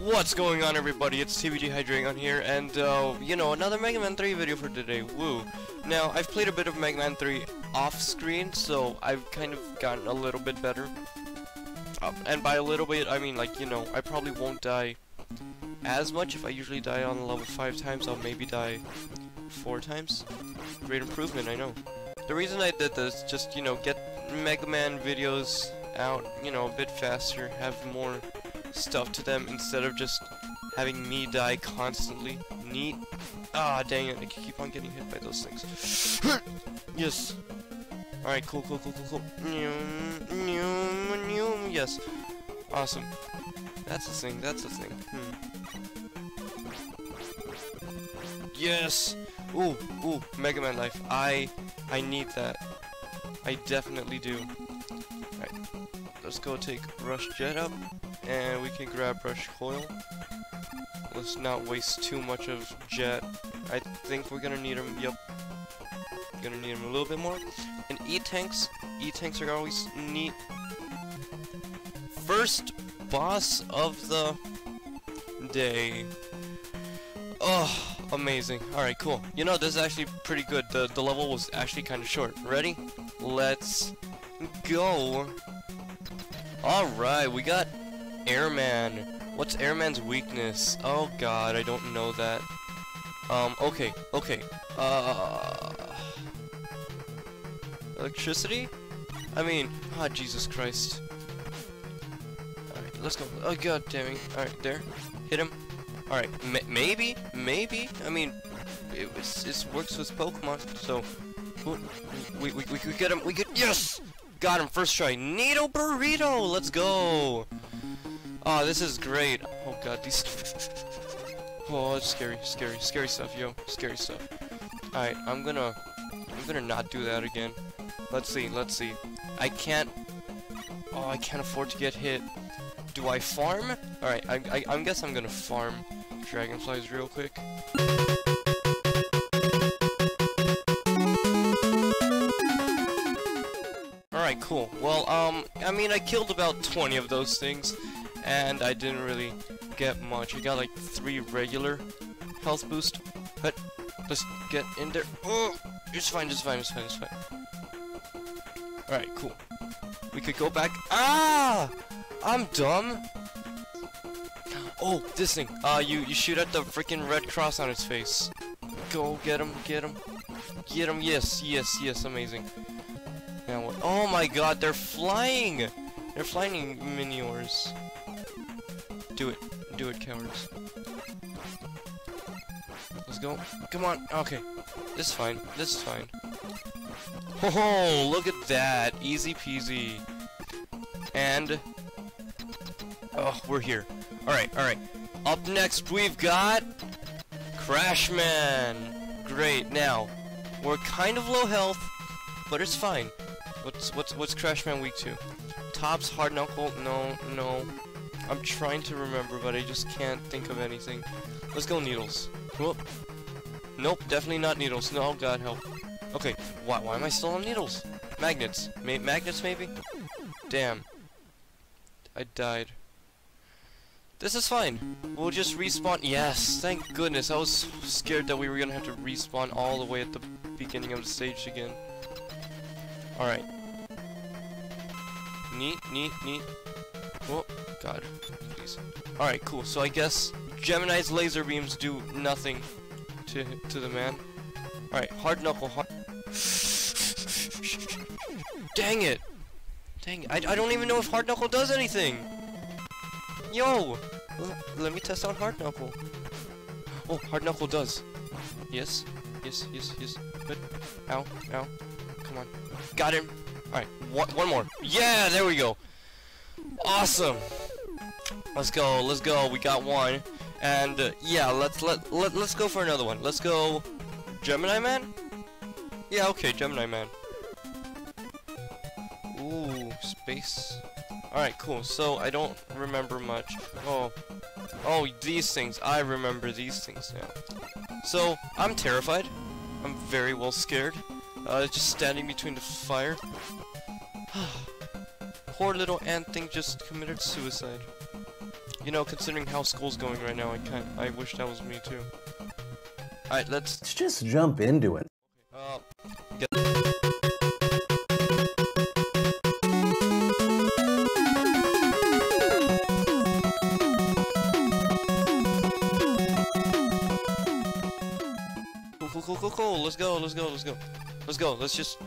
What's going on everybody, it's TBG Hydreigon here, and uh, you know, another Mega Man 3 video for today, woo. Now, I've played a bit of Mega Man 3 off-screen, so I've kind of gotten a little bit better. Uh, and by a little bit, I mean like, you know, I probably won't die as much. If I usually die on level 5 times, I'll maybe die 4 times. Great improvement, I know. The reason I did this, just, you know, get Mega Man videos out, you know, a bit faster, have more stuff to them instead of just having me die constantly. Neat. Ah, dang it, I keep on getting hit by those things. yes. Alright, cool, cool, cool, cool, cool. Yes. Awesome. That's the thing, that's the thing. Hmm. Yes! Ooh, ooh, Mega Man life. I, I need that. I definitely do. Let's go take Rush Jet up, and we can grab Rush Coil. Let's not waste too much of Jet. I think we're gonna need him, yep. Gonna need him a little bit more. And E-Tanks, E-Tanks are always neat. First boss of the day. Oh, amazing. Alright, cool. You know, this is actually pretty good. The, the level was actually kind of short. Ready? Let's go. Alright, we got Airman. What's Airman's weakness? Oh god, I don't know that. Um, okay, okay. Uh... Electricity? I mean, ah, oh, Jesus Christ. Alright, let's go. Oh god damn it. Alright, there. Hit him. Alright, maybe, maybe. I mean, it, it works with Pokemon, so we, we, we, we get him. We get yes, got him first try. Needle burrito. Let's go. Oh, this is great. Oh god, these. oh, it's scary, scary, scary stuff, yo. Scary stuff. Alright, I'm gonna, I'm gonna not do that again. Let's see, let's see. I can't. Oh, I can't afford to get hit. Do I farm? Alright, I, I, I guess I'm gonna farm dragonflies real quick. Cool. Well, um, I mean, I killed about 20 of those things, and I didn't really get much. I got like 3 regular health boost, but let's get in there. Oh, it's fine, it's fine, it's fine, it's fine. Alright, cool. We could go back. Ah! I'm dumb. Oh, this thing. Uh, you, you shoot at the freaking red cross on its face. Go, get him, get him. Get him, yes, yes, yes, amazing. Now? Oh my god, they're flying! They're flying miniors. Do it. Do it, cowards. Let's go. Come on. Okay. This is fine. This is fine. Oh, look at that. Easy peasy. And... Oh, we're here. Alright, alright. Up next, we've got... Crashman! Great, now, we're kind of low health, but it's fine. What's what's what's Crashman weak to? Tops, hard knuckle, no, no. I'm trying to remember, but I just can't think of anything. Let's go needles. Whoop. Nope, definitely not needles. No, God help. Okay, why, why am I still on needles? Magnets. Ma magnets, maybe? Damn. I died. This is fine. We'll just respawn. Yes, thank goodness. I was scared that we were gonna have to respawn all the way at the beginning of the stage again. Alright. Neat, neat, neat. Oh, God. Please. Alright, cool. So I guess Gemini's laser beams do nothing to to the man. Alright, hard knuckle, hard... Dang it! Dang it. I, I don't even know if hard knuckle does anything! Yo! Let me test out Hard Knuckle. Oh, Hard Knuckle does. Yes, yes, yes, yes. Good. Ow, ow. Come on. Got him. Alright, one, one more. Yeah, there we go. Awesome. Let's go, let's go. We got one. And, uh, yeah, let's, let, let, let's go for another one. Let's go... Gemini Man? Yeah, okay, Gemini Man. Ooh, space. Alright, cool. So, I don't remember much. Oh. Oh, these things. I remember these things now. So, I'm terrified. I'm very well scared. Uh, just standing between the fire. poor little ant thing just committed suicide. You know, considering how school's going right now, I kind I wish that was me too. Alright, let's Let's just jump into it. uh Cool, cool, cool, cool, cool. Let's go, let's go, let's go. Let's go, let's just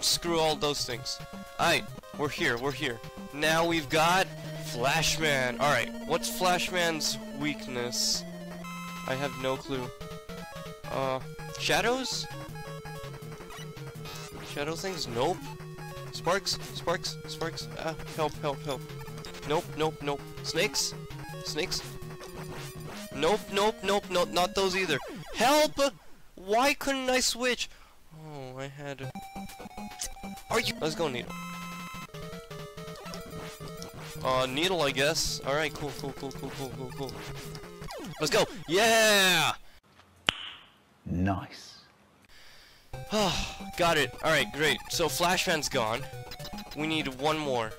screw all those things. Alright, we're here, we're here. Now we've got Flashman. Alright, what's Flashman's weakness? I have no clue. Uh, shadows? Shadow things? Nope. Sparks? Sparks? Sparks? Ah, help, help, help. Nope, nope, nope. Snakes? Snakes? Nope, nope, nope, nope, not those either. Help! Why couldn't I switch? I had... Are you... Let's go, Needle. Uh, Needle, I guess. Alright, cool, cool, cool, cool, cool, cool, cool. Let's go! Yeah! Nice. Got it. Alright, great. So Flashman's gone. We need one more.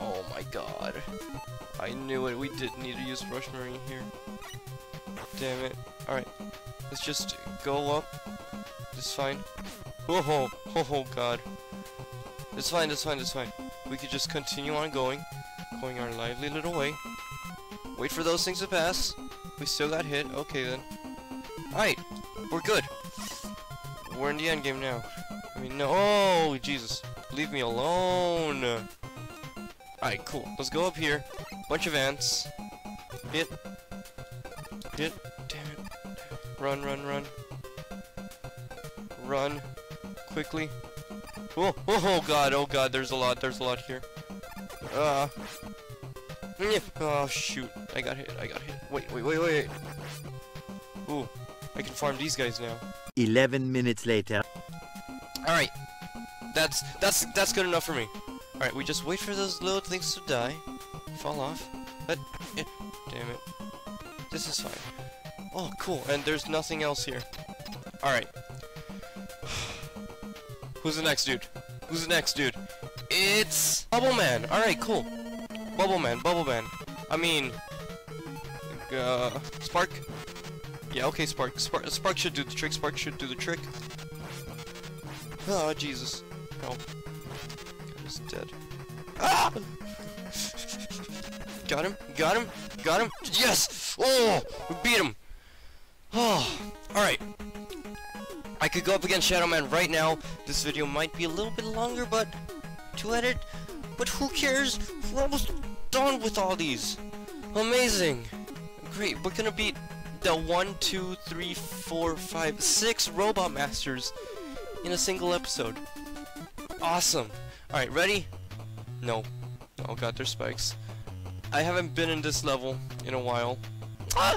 Oh my god. I knew it. We didn't need to use Rush Marine here. Damn it. Alright. Let's just go up. It's fine. Oh, oh, oh, oh god. It's fine, it's fine, it's fine. We could just continue on going. Going our lively little way. Wait for those things to pass. We still got hit. Okay then. Alright. We're good. We're in the end game now. I mean, no. Oh, Jesus. Leave me alone. Alright, cool. Let's go up here. Bunch of ants. Hit. Hit. Damn it. Run, run, run. Run. Quickly. Oh, oh, oh god, oh god, there's a lot, there's a lot here. Uh. Oh, shoot. I got hit, I got hit. Wait, wait, wait, wait. Ooh. I can farm these guys now. 11 minutes later. Alright. That's that's that's good enough for me. Alright, we just wait for those little things to die. Fall off. But eh, damn it. This is fine. Oh cool, and there's nothing else here. Alright. Who's the next dude? Who's the next dude? It's Bubble Man. Alright, cool. Bubble Man, Bubble Man. I mean uh Spark. Yeah, okay, Spark. Spark Spark should do the trick. Spark should do the trick. Oh, Jesus. Help. He's dead. Ah! Got him. Got him. Got him. Yes! Oh! We beat him. Oh. Alright. I could go up against Shadow Man right now. This video might be a little bit longer, but to edit. But who cares? We're almost done with all these. Amazing. Great. We're gonna beat the one, two, three, four, five, six Robot Masters in a single episode. Awesome. Alright, ready? No. Oh god, there's spikes. I haven't been in this level in a while. Ah!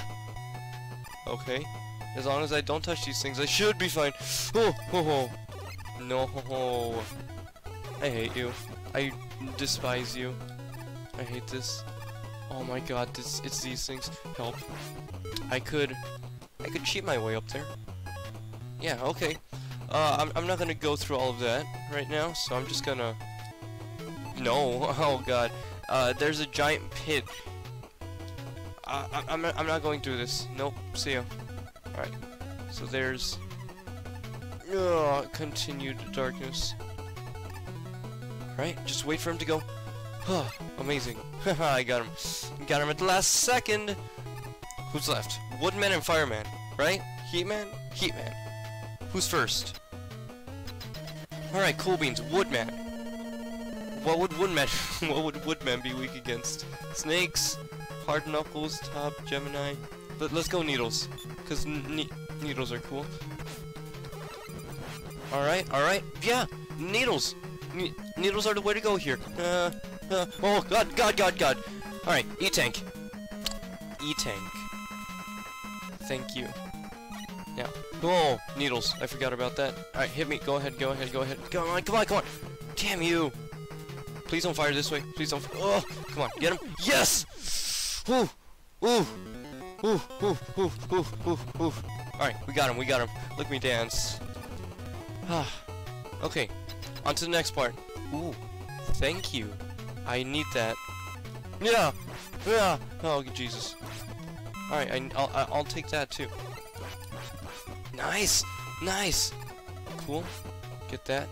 Okay. As long as I don't touch these things, I should be fine. Oh, oh, oh. No. Ho. I hate you. I despise you. I hate this. Oh my god, this it's these things. Help. I could I could cheat my way up there. Yeah, okay. Uh, I'm, I'm not gonna go through all of that right now, so I'm just gonna... No, oh god. Uh, there's a giant pit. I, I'm, I'm not going through this. Nope, see ya. Alright, so there's... Uh, continued darkness. Right, just wait for him to go. Huh, Amazing. I got him. Got him at the last second. Who's left? Woodman and Fireman, right? Heatman? Heatman. Who's first? Alright, cool beans. Woodman. What would Woodman what would Woodman be weak against? Snakes, Hard Knuckles, Top, Gemini. Let, us go Needles. Cause ne Needles are cool. Alright, alright. Yeah, Needles. Ne needles are the way to go here. Uh, uh, oh god, god, god, god. Alright, E-Tank. E-Tank. Thank you. Yeah. Oh, needles. I forgot about that. Alright, hit me. Go ahead, go ahead, go ahead. Come on, come on, come on. Damn you. Please don't fire this way. Please don't. Oh, come on. Get him. Yes! Ooh. Ooh. Ooh, ooh, ooh, ooh, ooh, ooh. Alright, we got him, we got him. Look me dance. Ah. okay. On to the next part. Ooh. Thank you. I need that. Yeah! Yeah! Oh, Jesus. Alright, I, I'll, I'll take that too. Nice! Nice! Cool. Get that.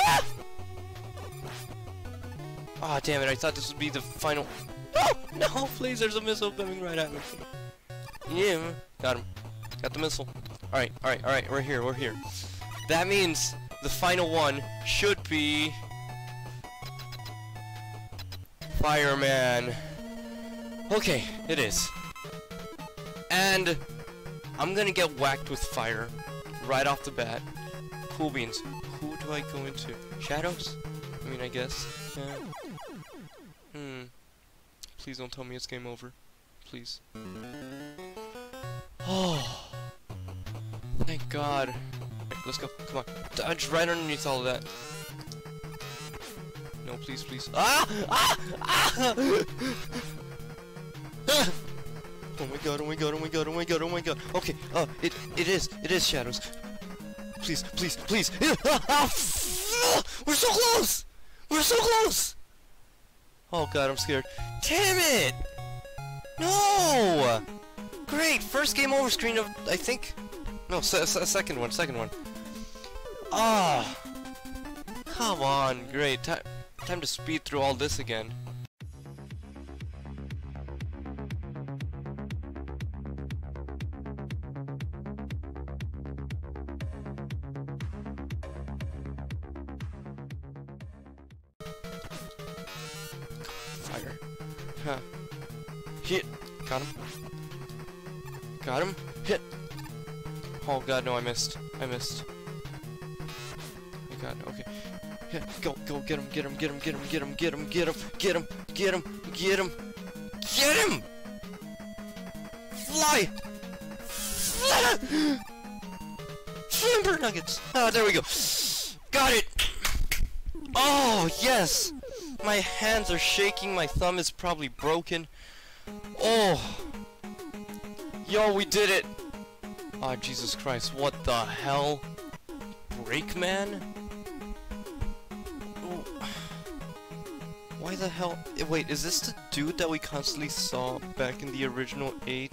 Ah! Ah, damn it, I thought this would be the final... No! Please, there's a missile coming right at me. Yeah, got him. Got the missile. Alright, alright, alright, we're here, we're here. That means the final one should be... Fireman. Okay, it is. And I'm gonna get whacked with fire right off the bat. Cool beans. Who do I go into? Shadows? I mean, I guess. Yeah. Please don't tell me it's game over. Please. Oh. Thank God. Right, let's go. Come on. Dodge right underneath all of that. No, please, please. Ah! Ah! Ah! Ah! Oh my god, oh my god, oh my god, oh my god, oh my god. Okay, uh, it, it is, it is shadows. Please, please, please. We're so close! We're so close! Oh god, I'm scared. Damn it! No! Great, first game over screen of, I think, no, se se second one, second one. Ah! Come on, great. Time, time to speed through all this again. Oh god, no, I missed. I missed. Oh god, okay. Yeah, go, go, get him, get him, get him, get him, get him, get him, get him, get him, get him, get him, get him! Fly! Fly! Nuggets! Ah, there we go. Got it! Oh, yes! My hands are shaking, my thumb is probably broken. Oh! Yo, we did it! Oh, Jesus Christ, what the hell? Breakman? Oh. Why the hell? eh, Wait, is this the dude that we constantly saw back in the original 8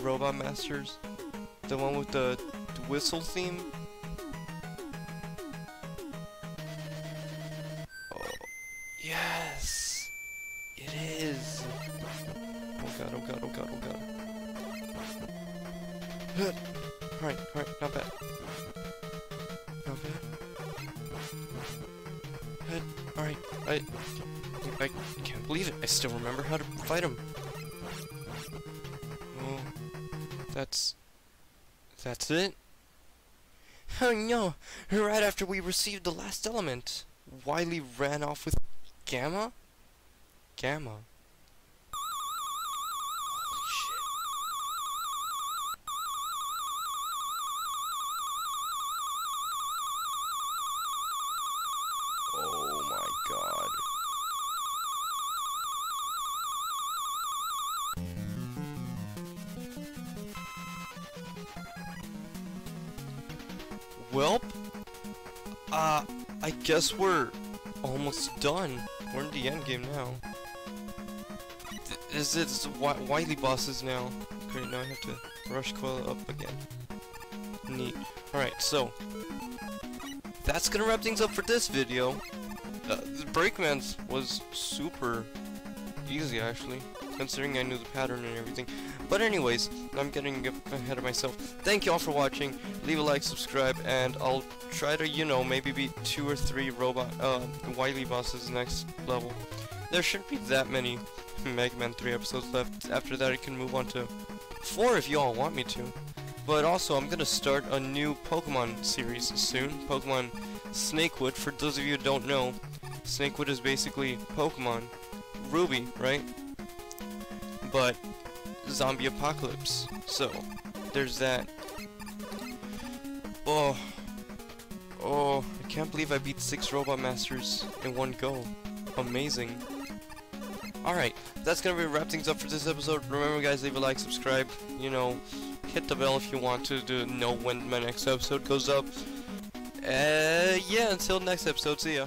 Robot Masters? The one with the whistle theme? Alright, alright, not bad. Not bad. Good, Alright, I, I can't believe it. I still remember how to fight him. Oh, that's, that's it? Oh no! Right after we received the last element, Wily ran off with Gamma? Gamma. Welp, uh, I guess we're almost done. We're in the end game now. Is it Wi Wily bosses now? Great, now I have to rush Coil up again. Neat. Alright, so that's gonna wrap things up for this video. Uh, the Breakman's was super easy actually, considering I knew the pattern and everything. But anyways, I'm getting ahead of myself. Thank you all for watching. Leave a like, subscribe, and I'll try to, you know, maybe beat two or three robot, uh, Wily bosses next level. There shouldn't be that many Mega Man 3 episodes left. After that, I can move on to four if you all want me to. But also, I'm gonna start a new Pokemon series soon. Pokemon Snakewood. For those of you who don't know, Snakewood is basically Pokemon Ruby, right? But zombie apocalypse. So, there's that. Oh. Oh, I can't believe I beat six Robot Masters in one go. Amazing. Alright, that's gonna be wrap things up for this episode. Remember guys, leave a like, subscribe, you know, hit the bell if you want to, to know when my next episode goes up. Uh, yeah, until next episode, see ya.